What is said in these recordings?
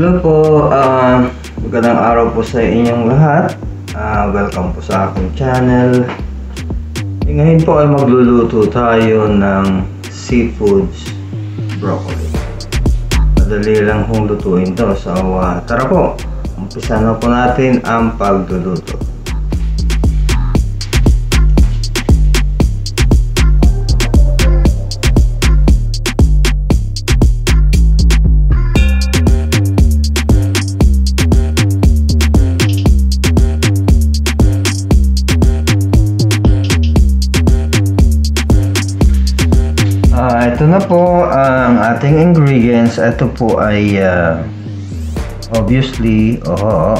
Hello po, ah magandang araw po sa inyong lahat. Ah welcome po sa aking channel. E ngayon po ay magluluto tayo ng seafoods broccoli. Madali lang pong lutuin to. So ah, tara po, umpisa na po natin ang pagluluto. Ating ingredients. Ito po ay ah, obviously, oh,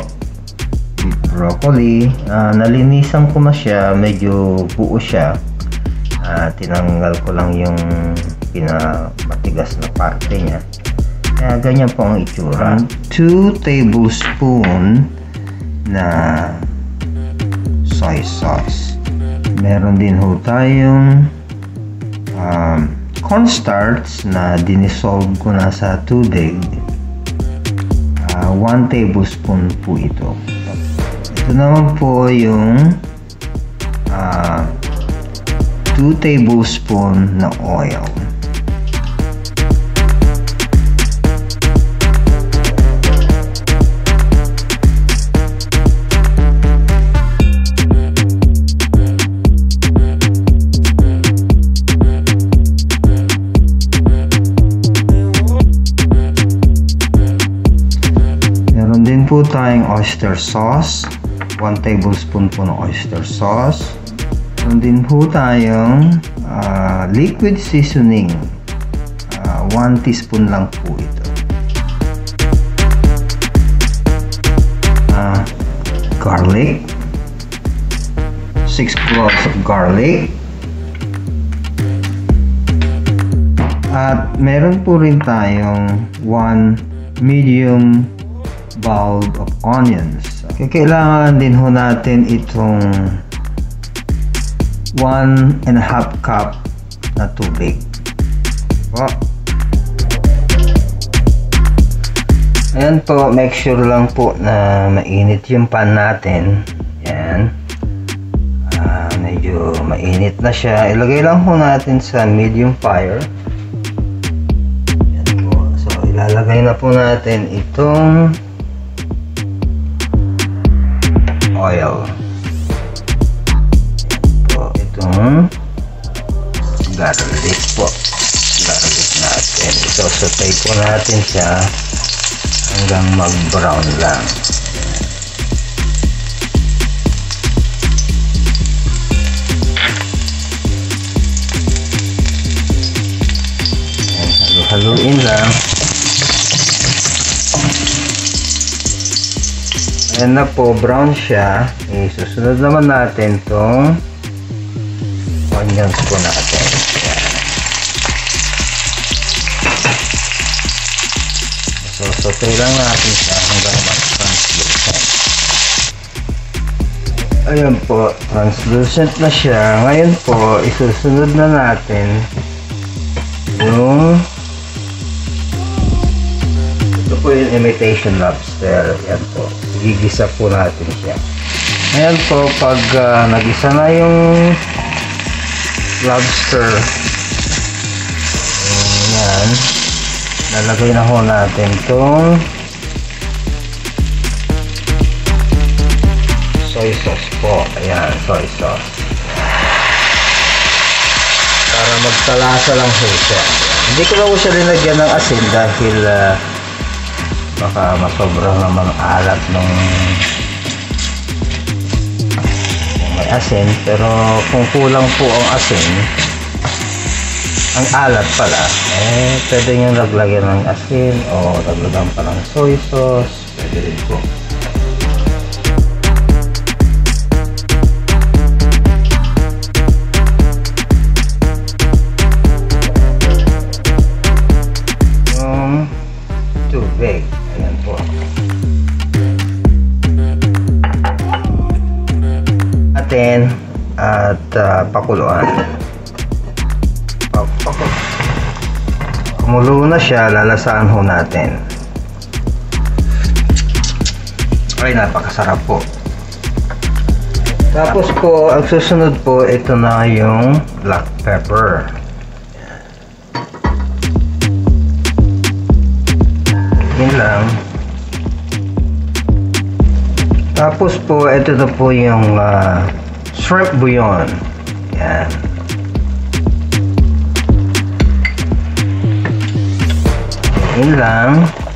beef broccoli. Ah, nalinisan ko na siya, medyo buo siya. Ah, tinanggal ko lang yung pinamatigas na parte niya. Kaya ganyan po ang itsura. 2 tablespoon na soy sauce. Meron din ho tayong um, cornstarch na dinisolve ko na sa tubig. 1 tablespoon po ito. Ito naman po yung 2 tablespoon na oil. Tayong oyster sauce. 1 tablespoon po ng oyster sauce. Meron din po tayong ah, liquid seasoning. 1 teaspoon lang po ito. Ah, garlic. 6 cloves of garlic. At meron po rin tayong 1 medium bulb of onions. Okay, kailangan din ho natin itong 1 and a half cup na tubig. Po. Ayan po, make sure lang po na mainit yung pan natin. Yan. Ah, medyo mainit na siya. Ilagay lang po natin sa medium fire. Yan po. So, ilalagay na po natin itong oil. Po, itong garlic po. Garlic natin. Isosotay po natin siya hanggang mag-brown lang. Ayan, Halu-haluin lang. Ayan na po, brown siya. Eh, susunod naman natin itong onions po natin. Ayan. So, saute lang natin siya hanggang mag-translucent. Ayan po, translucent na siya. Ngayon po, isusunod na natin yung ito po yung imitation lobster. Yan po. Gigisa po natin siya. Ngayon po, pag uh, nagisa na yung lobster, yan, lalagay na ho natin itong soy sauce po. Ayan, soy sauce. Para magtalasa lang siya. Hindi ko na po siya linagyan ng asin dahil uh, baka masobrang naman alat nung may asin. Pero kung kulang po ang asin ang alat pala eh pwede nyo naglagyan ng asin o naglagyan pa ng soy sauce. Pwede rin po at uh, pakuluan Pa- paku- kumulo na siya lalasahan ho natin Ay, napakasarap po. Tapos po, ang susunod po, ito na yung black pepper. Yan lang. Tapos po, ito na po yung ah, shrimp bouillon. Yan. Yan lang.